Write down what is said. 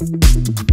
Música